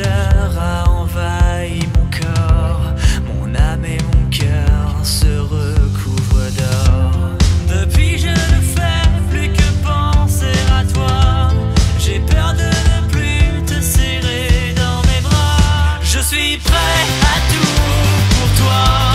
chaleur a envahi mon corps, mon âme et mon cœur se recouvrent d'or. Depuis je ne fais plus que penser à toi, j'ai peur de ne plus te serrer dans mes bras. Je suis prêt à tout pour toi.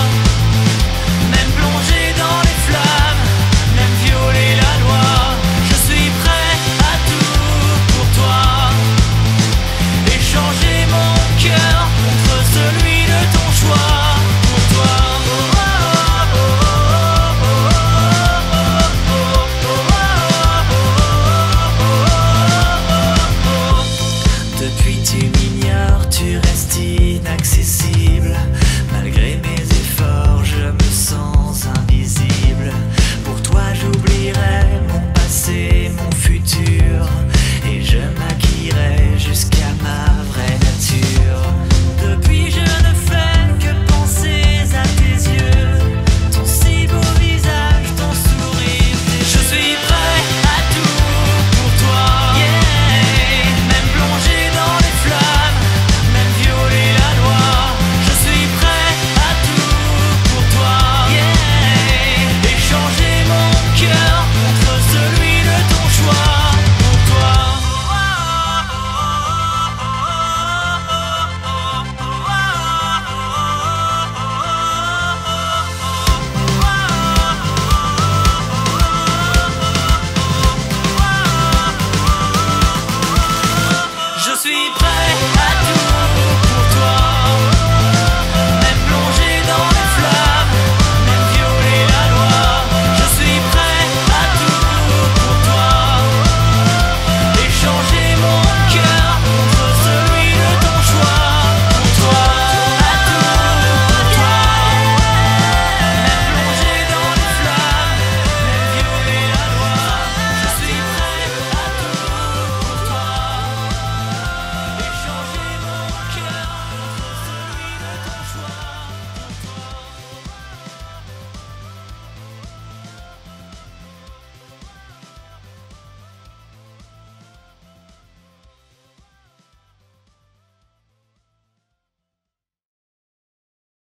reste inaccessible.